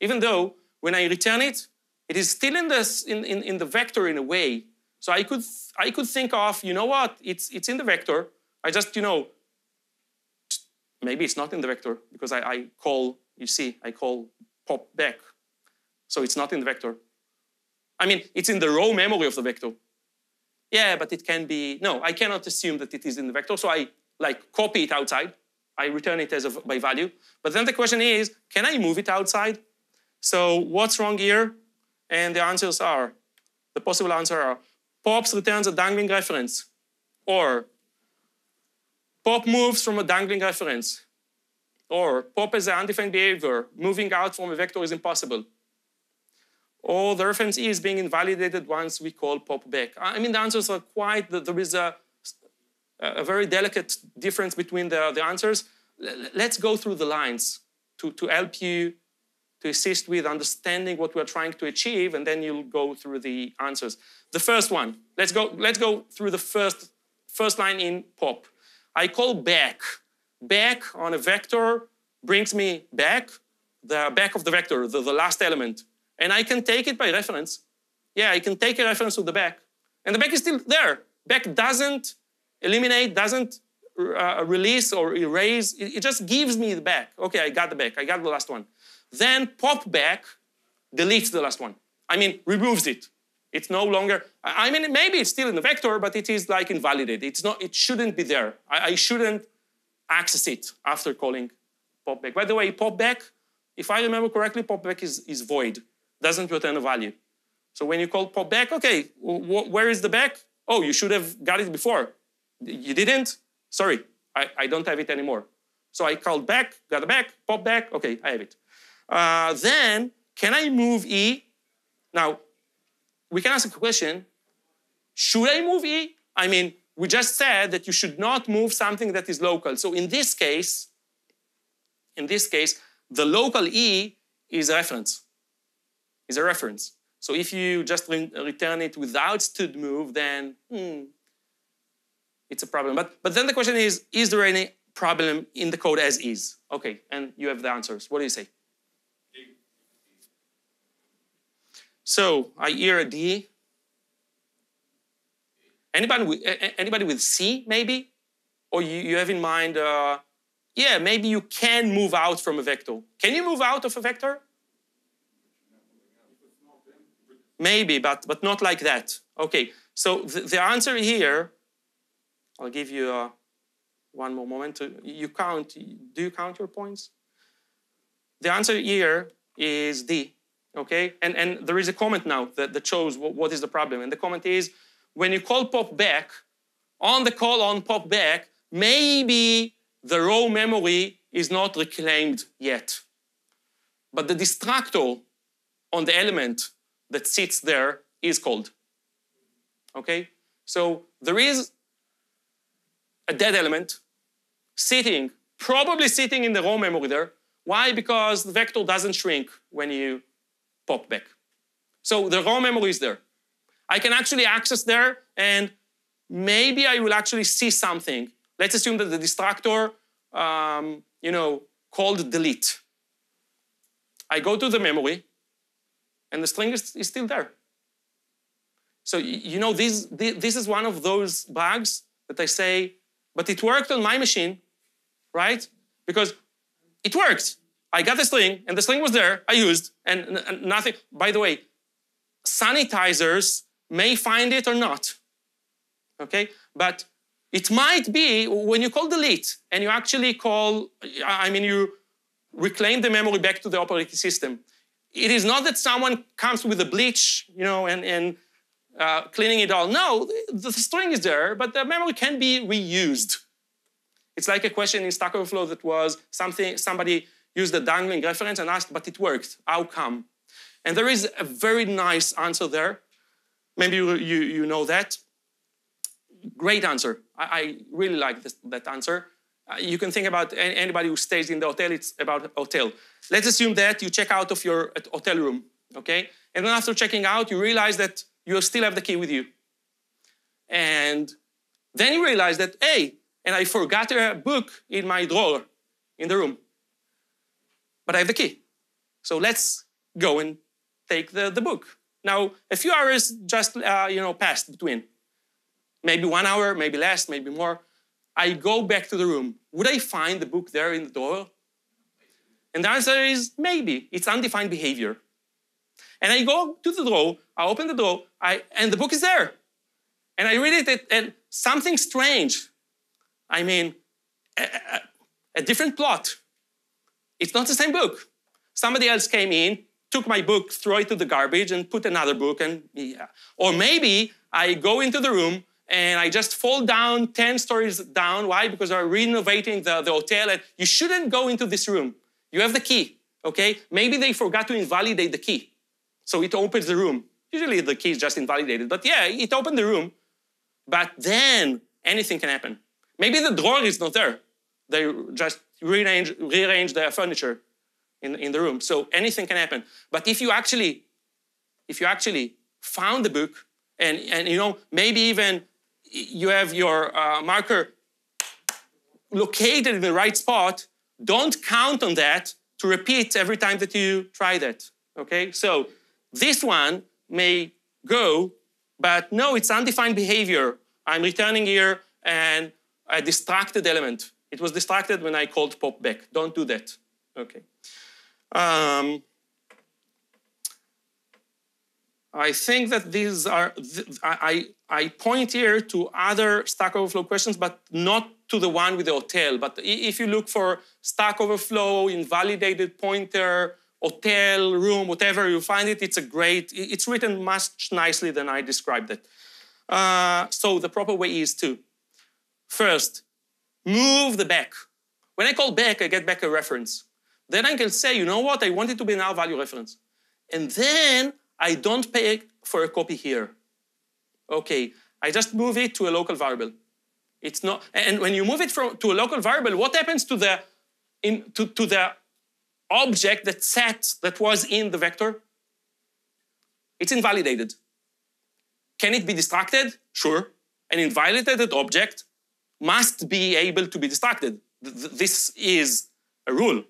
S1: even though when I return it, it is still in, this, in, in, in the vector in a way. So I could, I could think of, you know what, it's, it's in the vector. I just, you know, Maybe it's not in the vector because I, I call, you see, I call pop back. So it's not in the vector. I mean, it's in the raw memory of the vector. Yeah, but it can be, no, I cannot assume that it is in the vector. So I like copy it outside. I return it as a by value. But then the question is, can I move it outside? So what's wrong here? And the answers are, the possible answers are, pops returns a dangling reference, or Pop moves from a dangling reference. Or pop is an undefined behavior. Moving out from a vector is impossible. Or the reference is being invalidated once we call pop back. I mean, the answers are quite, there is a, a very delicate difference between the, the answers. Let's go through the lines to, to help you to assist with understanding what we're trying to achieve, and then you'll go through the answers. The first one, let's go, let's go through the first, first line in pop. I call back. Back on a vector brings me back, the back of the vector, the, the last element. And I can take it by reference. Yeah, I can take a reference to the back. And the back is still there. Back doesn't eliminate, doesn't uh, release or erase. It, it just gives me the back. Okay, I got the back. I got the last one. Then pop back deletes the last one. I mean, removes it. It's no longer, I mean, maybe it's still in the vector, but it is like invalidated. It's not, it shouldn't be there. I, I shouldn't access it after calling popback. By the way, popback, if I remember correctly, popback is, is void, doesn't return a value. So when you call pop back, okay, where is the back? Oh, you should have got it before. You didn't? Sorry, I, I don't have it anymore. So I called back, got a back, pop back, okay, I have it. Uh, then, can I move E? Now, we can ask a question, should I move E? I mean, we just said that you should not move something that is local. So in this case, in this case, the local E is a reference, is a reference. So if you just re return it without std move, then hmm, it's a problem. But, but then the question is, is there any problem in the code as is? Okay, and you have the answers. What do you say? So I hear a D. Anybody with, anybody with C, maybe? Or you, you have in mind, uh, yeah, maybe you can move out from a vector. Can you move out of a vector? Maybe, but, but not like that. Okay, so the, the answer here, I'll give you uh, one more moment. To, you count, do you count your points? The answer here is D, okay? And, and there is a comment now that, that shows what, what is the problem. And the comment is, when you call pop back, on the call on pop back, maybe the raw memory is not reclaimed yet. But the destructor on the element that sits there is called. Okay? So there is a dead element sitting, probably sitting in the raw memory there. Why? Because the vector doesn't shrink when you pop back. So the raw memory is there. I can actually access there and maybe I will actually see something. Let's assume that the destructor, um, you know, called delete. I go to the memory, and the string is, is still there. So, you know, this, this is one of those bugs that I say, but it worked on my machine, right? Because it worked. I got the string, and the string was there, I used, and, and nothing. By the way, sanitizers may find it or not, okay? But it might be when you call delete and you actually call, I mean, you reclaim the memory back to the operating system it is not that someone comes with a bleach, you know, and, and uh, cleaning it all. No, the string is there, but the memory can be reused. It's like a question in Stack Overflow that was something somebody used a dangling reference and asked, but it worked. How come? And there is a very nice answer there. Maybe you, you, you know that. Great answer. I, I really like this, that answer. Uh, you can think about anybody who stays in the hotel, it's about hotel. Let's assume that you check out of your hotel room, okay? And then after checking out, you realize that you still have the key with you. And then you realize that, hey, and I forgot a book in my drawer in the room. But I have the key. So let's go and take the, the book. Now, a few hours just, uh, you know, passed between. Maybe one hour, maybe less, maybe more. I go back to the room. Would I find the book there in the door? And the answer is maybe. It's undefined behavior. And I go to the drawer, I open the door, I, and the book is there. And I read it, and something strange. I mean, a, a, a different plot. It's not the same book. Somebody else came in, took my book, threw it to the garbage, and put another book. And yeah. Or maybe I go into the room, and I just fall down 10 stories down. Why? Because they're renovating the, the hotel and you shouldn't go into this room. You have the key, okay? Maybe they forgot to invalidate the key. So it opens the room. Usually the key is just invalidated, but yeah, it opened the room. But then anything can happen. Maybe the drawer is not there. They just rearrange, rearrange their furniture in, in the room. So anything can happen. But if you actually, if you actually found the book and, and you know, maybe even you have your uh, marker located in the right spot, don't count on that to repeat every time that you try that. Okay, so this one may go, but no, it's undefined behavior. I'm returning here and a distracted element. It was distracted when I called pop back. Don't do that. Okay. Um, I think that these are, I, I point here to other Stack Overflow questions, but not to the one with the hotel. But if you look for Stack Overflow, invalidated pointer, hotel, room, whatever, you find it, it's a great, it's written much nicely than I described it. Uh, so the proper way is to, first, move the back. When I call back, I get back a reference. Then I can say, you know what, I want it to be an R value reference. And then I don't pay for a copy here. Okay, I just move it to a local variable. It's not, and when you move it from, to a local variable, what happens to the, in, to, to the object that set that was in the vector? it's invalidated. Can it be distracted? Sure. An invalidated object must be able to be distracted. This is a rule.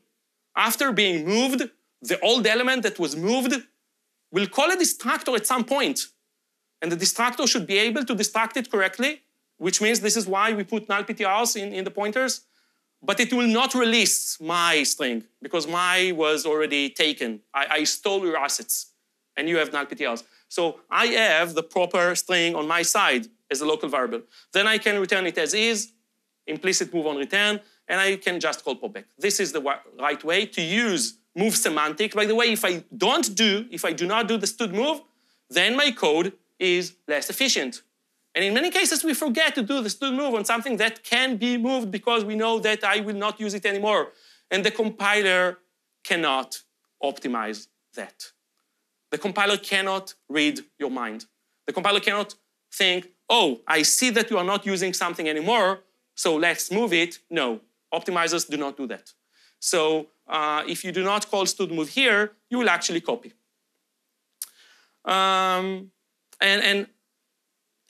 S1: After being moved, the old element that was moved will call a destructor at some. And the destructor should be able to distract it correctly, which means this is why we put null PTRs in, in the pointers. But it will not release my string because my was already taken. I, I stole your assets and you have null PTRs. So I have the proper string on my side as a local variable. Then I can return it as is, implicit move on return, and I can just call popback. This is the right way to use move semantic. By the way, if I don't do, if I do not do the std move, then my code is less efficient. And in many cases, we forget to do the std move on something that can be moved because we know that I will not use it anymore. And the compiler cannot optimize that. The compiler cannot read your mind. The compiler cannot think, oh, I see that you are not using something anymore, so let's move it. No, optimizers do not do that. So uh, if you do not call std move here, you will actually copy. Um, and, and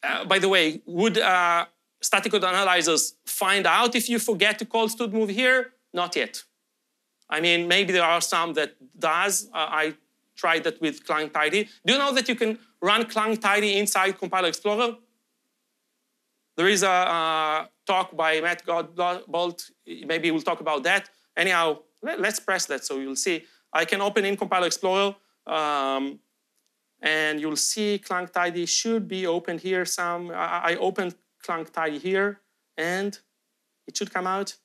S1: uh, by the way, would uh, static code analyzers find out if you forget to call std move here? Not yet. I mean, maybe there are some that does. Uh, I tried that with Clang Tidy. Do you know that you can run Clang Tidy inside Compiler Explorer? There is a, a talk by Matt Godbolt. Maybe we'll talk about that. Anyhow, let, us press that so you'll see. I can open in Compiler Explorer. Um, and you'll see Clang Tidy should be opened here some. I, I opened Clang Tidy here and it should come out.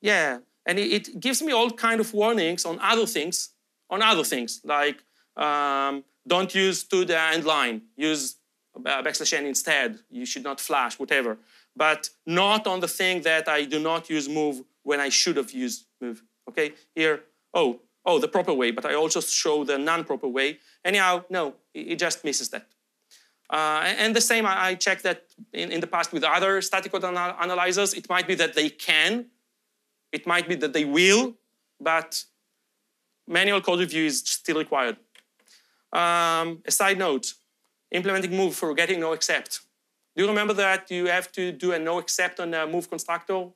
S1: Yeah, and it, it, gives me all kind of warnings on other things, on other things like um, don't use to the end line, use backslash n instead. You should not flash, whatever. But not on the thing that I do not use move when I should have used move. Okay, here, oh, oh, the proper way, but I also show the non-proper way. Anyhow, no, it just misses that. Uh, and the same, I, checked that in, in, the past with other static code anal analyzers. It might be that they can, it might be that they will, but manual code review is still required. Um, a side note, implementing move for getting noexcept. Do you remember that you have to do a noexcept on a move constructor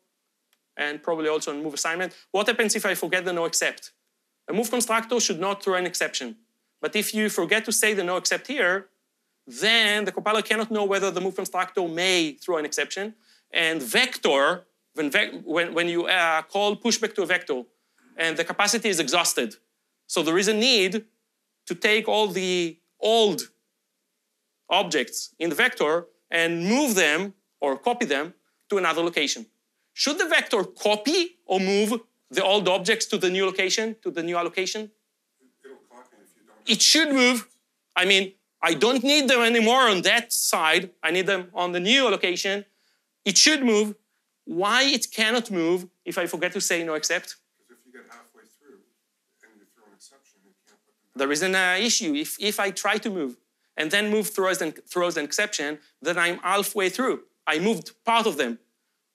S1: and probably also on move assignment? What happens if I forget the no except? A move constructor should not throw an exception. But if you forget to say the no except here, then the compiler cannot know whether the move constructor may throw an exception. And vector, when, when, when you uh, call pushback to a vector and the capacity is exhausted, so there is a need to take all the old objects in the vector and move them or copy them to another location. Should the vector copy or move the old objects to the new location, to the new allocation? It should move. I mean, I don't need them anymore on that side. I need them on the new allocation. It should move. Why it cannot move if I forget to say no except?
S2: Because if you get halfway through and you throw an exception, it can't put them
S1: There is an uh, issue. If, if I try to move and then move throws an, throws an exception, then I'm halfway through. I moved part of them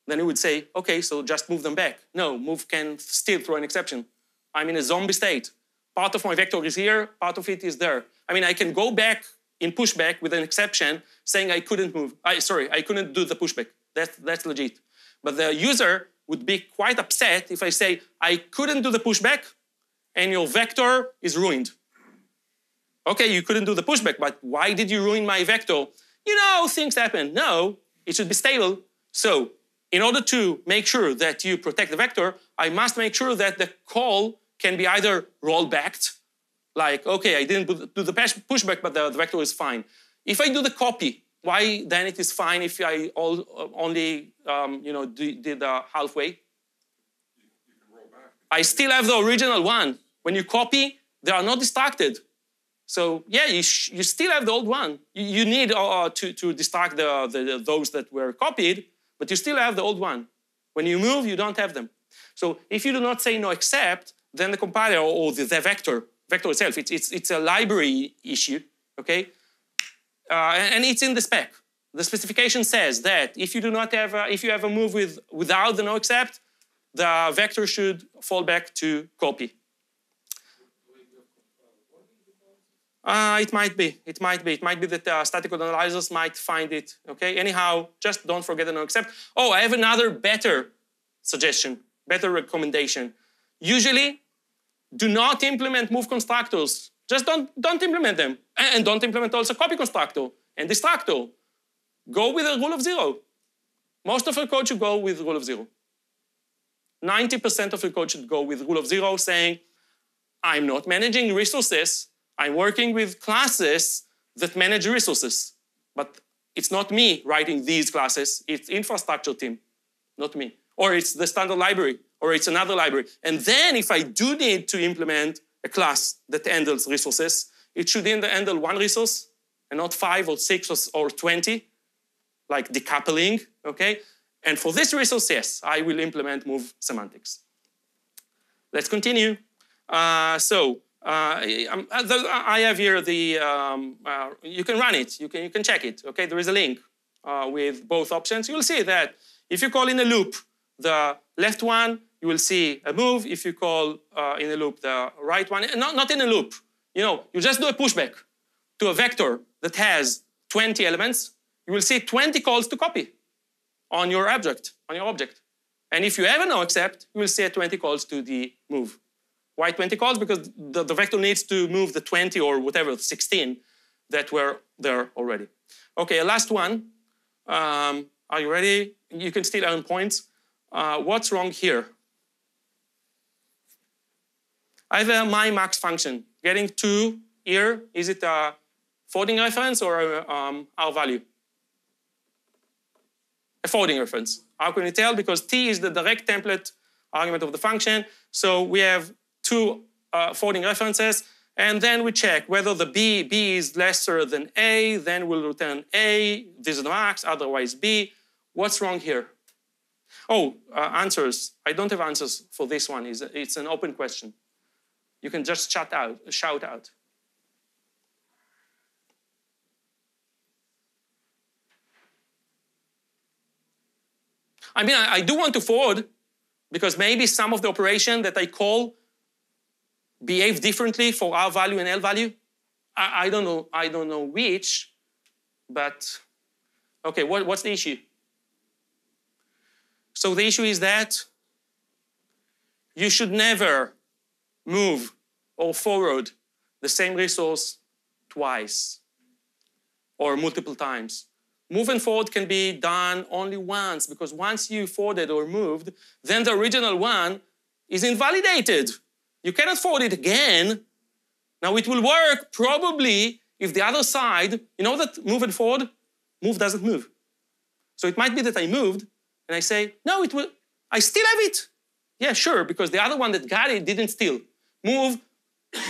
S1: then it would say, okay, so just move them back. No, move can still throw an exception. I'm in a zombie state. Part of my vector is here, part of it is there. I mean, I can go back in pushback with an exception saying I couldn't move. I, sorry, I couldn't do the pushback. That's, that's legit. But the user would be quite upset if I say, I couldn't do the pushback and your vector is ruined. Okay, you couldn't do the pushback, but why did you ruin my vector? You know, things happen. No, it should be stable. So in order to make sure that you protect the vector, I must make sure that the call can be either rollbacked, like, okay, I didn't do the pushback, but the, the vector is fine. If I do the copy, why then it is fine if I all, only um, you know, did uh, halfway? I still have the original one. When you copy, they are not distracted. So yeah, you, you still have the old one. You, you need uh, to, to distract the, the, those that were copied, but you still have the old one. When you move, you don't have them. So if you do not say no except, then the compiler or the, the vector, vector itself, it's, it's, it's a library issue, okay? Uh, and it's in the spec. The specification says that if you do not have, a, if you have a move with, without the no except, the vector should fall back to copy. Uh, it might be. It might be. It might be that uh, static code analyzers might find it. Okay. Anyhow, just don't forget no except. Oh, I have another better suggestion, better recommendation. Usually, do not implement move constructors. Just don't don't implement them, and don't implement also copy constructor and destructor. Go with a rule of zero. Most of your code should go with rule of zero. 90% of your code should go with rule of zero, saying, I'm not managing resources. I'm working with classes that manage resources. But it's not me writing these classes. It's infrastructure team, not me. Or it's the standard library, or it's another library. And then if I do need to implement a class that handles resources, it should handle one resource and not five or six or 20, like decoupling, okay? And for this resource, yes, I will implement move semantics. Let's continue. Uh, so I have here the, um, uh, you can run it, you can, you can check it, okay? There is a link uh, with both options. You'll see that if you call in a loop the left one, you will see a move. If you call uh, in a loop the right one, not, not in a loop, you know, you just do a pushback to a vector that has 20 elements, you will see 20 calls to copy on your object, on your object. And if you have a no except, you will see 20 calls to the move. Why 20 calls? Because the, the vector needs to move the 20 or whatever, 16 that were there already. Okay, last one. Um, are you ready? You can still earn points. Uh, what's wrong here? I have a my max function. Getting two here, is it a forwarding reference or a, um, R value? a forwarding reference. How can you tell? Because T is the direct template argument of the function. So we have two uh, forwarding references, and then we check whether the B, B is lesser than A, then we'll return A, this is the max, otherwise B. What's wrong here? Oh, uh, answers. I don't have answers for this one. It's an open question. You can just shout out. Shout out. I mean, I, I do want to forward because maybe some of the operation that I call behave differently for R value and L value. I, I don't know. I don't know which, but okay. What, what's the issue? So the issue is that you should never move or forward the same resource twice or multiple times. Move and forward can be done only once because once you forwarded or moved, then the original one is invalidated. You cannot forward it again. Now it will work probably if the other side, you know that move and forward, move doesn't move. So it might be that I moved and I say, no, it will, I still have it. Yeah, sure, because the other one that got it didn't steal. Move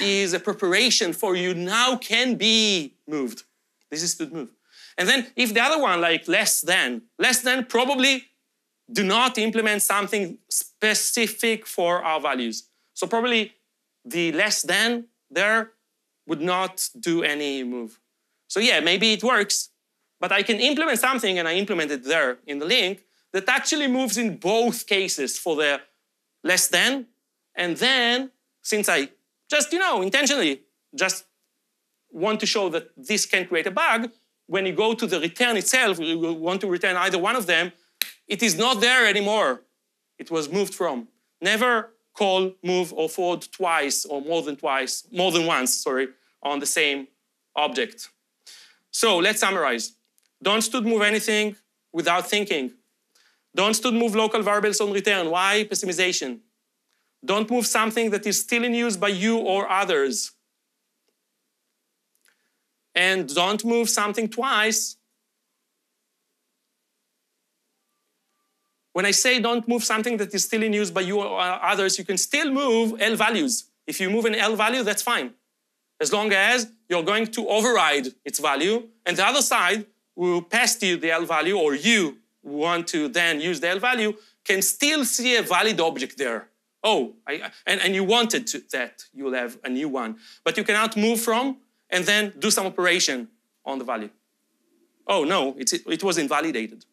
S1: is a preparation for you now can be moved. This is to move. And then if the other one, like less than, less than probably do not implement something specific for R values. So probably the less than there would not do any move. So yeah, maybe it works, but I can implement something and I implement it there in the link that actually moves in both cases for the less than. And then since I just, you know, intentionally just want to show that this can create a bug, when you go to the return itself, you want to return either one of them, it is not there anymore. It was moved from. Never call, move, or forward twice or more than twice, more than once, sorry, on the same object. So let's summarize. Don't std move anything without thinking. Don't std move local variables on return. Why? Pessimization. Don't move something that is still in use by you or others and don't move something twice. When I say don't move something that is still in use by you or others, you can still move L values. If you move an L value, that's fine. As long as you're going to override its value, and the other side will pass to you the L value, or you want to then use the L value, can still see a valid object there. Oh, I, and, and you wanted to, that, you'll have a new one. But you cannot move from and then do some operation on the value. Oh no, it was invalidated.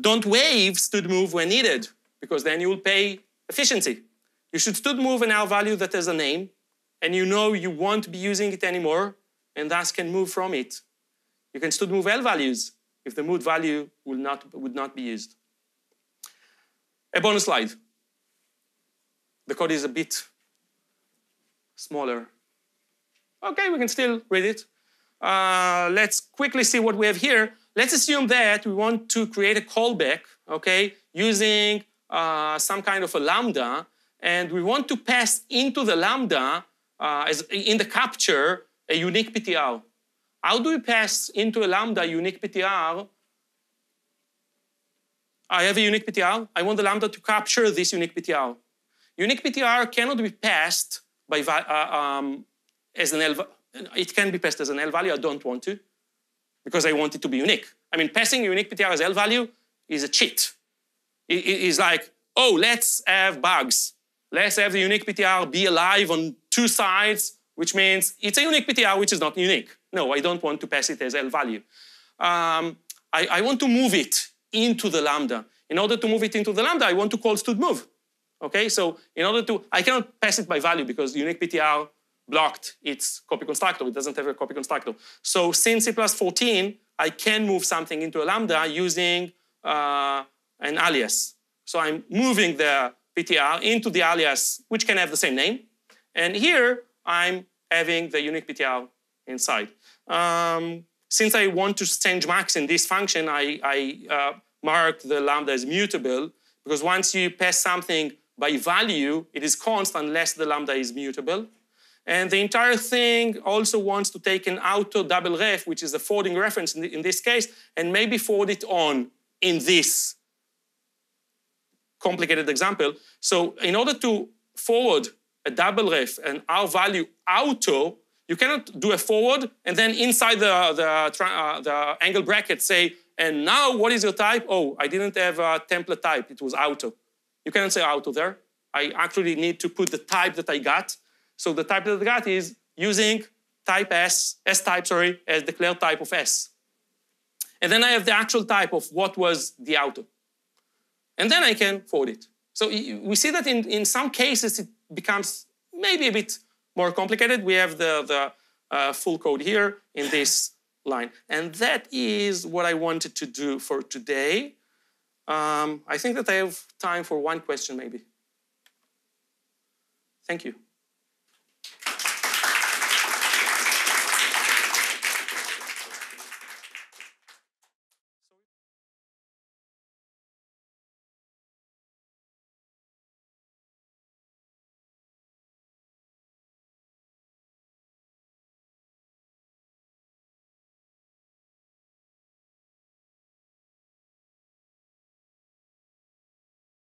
S1: Don't waive std move when needed, because then you will pay efficiency. You should std move an L value that has a name, and you know you won't be using it anymore, and thus can move from it. You can still move L values if the mood value will not, would not be used. A bonus slide. The code is a bit smaller. Okay, we can still read it. Uh, let's quickly see what we have here. Let's assume that we want to create a callback, okay, using uh, some kind of a lambda, and we want to pass into the lambda, uh, as in the capture, a unique PTR. How do we pass into a lambda unique PTR? I have a unique PTR. I want the lambda to capture this unique PTR. Unique PTR cannot be passed by uh, um, as an L. It can be passed as an L value. I don't want to because I want it to be unique. I mean, passing unique PTR as L value is a cheat. It is like, oh, let's have bugs. Let's have the unique PTR be alive on two sides, which means it's a unique PTR which is not unique. No, I don't want to pass it as L value. Um, I, I want to move it into the lambda. In order to move it into the lambda, I want to call std move. Okay, so in order to, I cannot pass it by value because unique PTR blocked its copy constructor. It doesn't have a copy constructor. So since C plus 14, I can move something into a lambda using uh, an alias. So I'm moving the PTR into the alias, which can have the same name. And here I'm having the unique PTR inside. Um, since I want to change max in this function, I, I uh, mark the lambda as mutable because once you pass something by value, it is const unless the lambda is mutable. And the entire thing also wants to take an auto double ref, which is a forwarding reference in, the, in this case, and maybe forward it on in this complicated example. So in order to forward a double ref and R value auto, you cannot do a forward and then inside the, the, uh, the angle bracket say, and now what is your type? Oh, I didn't have a template type, it was auto. You cannot say auto there. I actually need to put the type that I got. So the type that I got is using type S, S type, sorry, as declared type of S. And then I have the actual type of what was the auto. And then I can forward it. So we see that in, in some cases it becomes maybe a bit more complicated. We have the, the uh, full code here in this line. And that is what I wanted to do for today. Um, I think that I have time for one question maybe. Thank you.